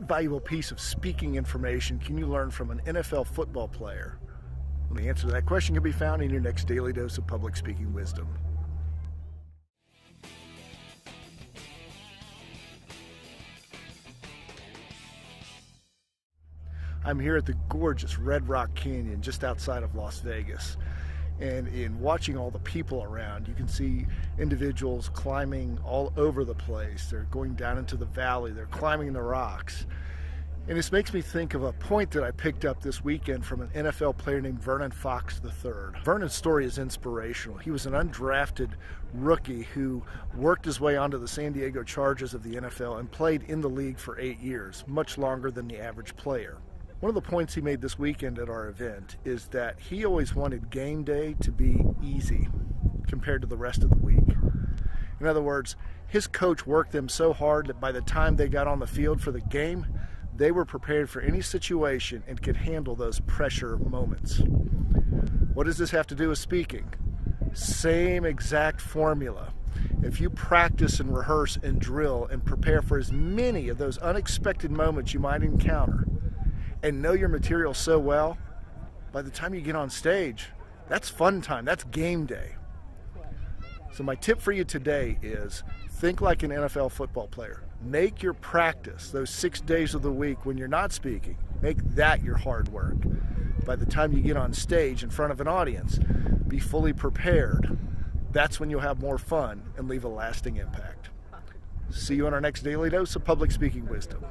What valuable piece of speaking information can you learn from an NFL football player? Well, the answer to that question can be found in your next daily dose of public speaking wisdom. I'm here at the gorgeous Red Rock Canyon just outside of Las Vegas. And in watching all the people around, you can see individuals climbing all over the place. They're going down into the valley, they're climbing the rocks. And this makes me think of a point that I picked up this weekend from an NFL player named Vernon Fox III. Vernon's story is inspirational. He was an undrafted rookie who worked his way onto the San Diego Chargers of the NFL and played in the league for eight years, much longer than the average player. One of the points he made this weekend at our event is that he always wanted game day to be easy compared to the rest of the week. In other words, his coach worked them so hard that by the time they got on the field for the game, they were prepared for any situation and could handle those pressure moments. What does this have to do with speaking? Same exact formula. If you practice and rehearse and drill and prepare for as many of those unexpected moments you might encounter, and know your material so well, by the time you get on stage, that's fun time. That's game day. So, my tip for you today is think like an NFL football player. Make your practice, those six days of the week when you're not speaking, make that your hard work. By the time you get on stage in front of an audience, be fully prepared. That's when you'll have more fun and leave a lasting impact. See you on our next Daily Dose of Public Speaking Wisdom.